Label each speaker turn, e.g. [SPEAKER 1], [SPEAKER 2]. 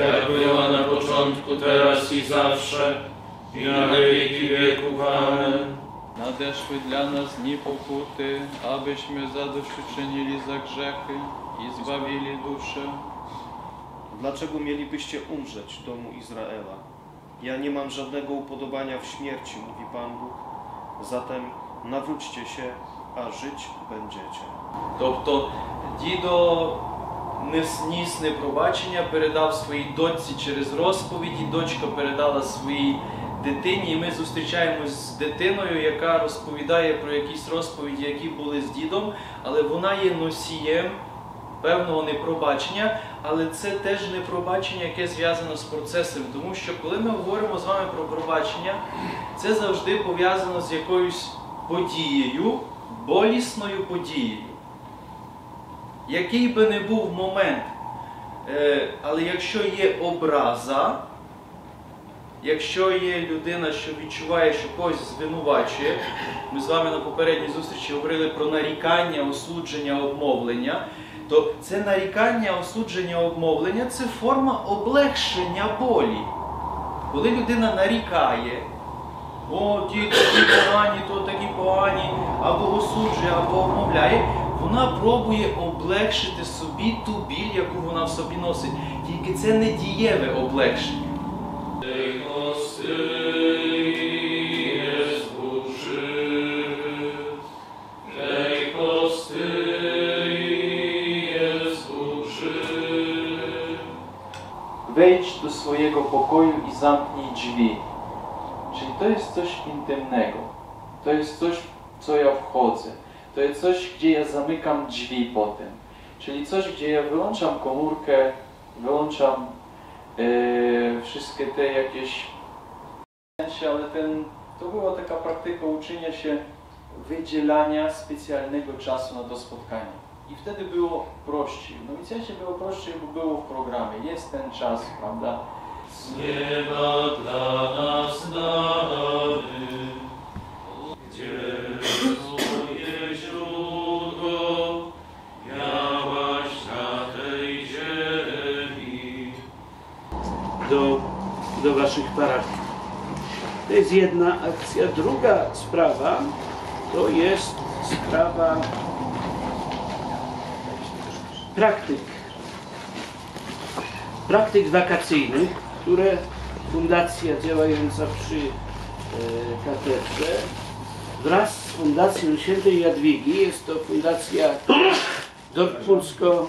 [SPEAKER 1] jak była na początku, teraz i zawsze, i na wieki wieków. Amen.
[SPEAKER 2] Nadeszły dla nas dni pokuty, abyśmy zadośćuczynili za grzechy i zbawili duszę.
[SPEAKER 3] Dlaczego mielibyście umrzeć, w domu Izraela? Ja nie mam żadnego upodobania w śmierci, mówi Pan Bóg. Zatem nawróćcie się, a żyć będziecie.
[SPEAKER 4] To, to, Dido нес- ніс непробачення, передав своїй дочці через розповіді. Дочка передала своїй дитині, і ми зустрічаємось з дитиною, яка розповідає про якісь розповіді, які були з дідом, але вона є носієм певного непробачення, але це теж непробачення, яке зв'язано з процесом. Тому що коли ми говоримо з вами про пробачення, це завжди пов'язано з якоюсь подією, болісною подією. Який би не був момент, е, але якщо є образа, якщо є людина, що відчуває, що когось звинувачує, ми з вами на попередній зустрічі говорили про нарікання, осудження, обмовлення, то це нарікання, осудження, обмовлення це форма облегшення болі. Коли людина нарікає, о, ті такі погані, то такі погані, або осуджує, або обмовляє, вона пробує облегшити собі ту біль, яку вона в собі носить. Тільки це не дієве облегшення.
[SPEAKER 1] Jest duszy.
[SPEAKER 2] Wejdź do swojego pokoju i zamknij drzwi. Czyli to jest coś intymnego. To jest coś, w co ja wchodzę. To jest coś, gdzie ja zamykam drzwi potem. Czyli coś, gdzie ja wyłączam komórkę, wyłączam e, wszystkie te jakieś ale ten, to była taka praktyka uczenia się wydzielania specjalnego czasu na to spotkanie. I wtedy było prościej. No i sensie było prościej, bo było w programie. Jest ten czas, prawda?
[SPEAKER 1] Z nieba dla nas
[SPEAKER 5] do, do waszych parafii. To jest jedna akcja. Druga sprawa to jest sprawa praktyk. Praktyk wakacyjnych, które fundacja działająca przy e, katedrze wraz z Fundacją Świętej Jadwigi, jest to fundacja Dortmundsko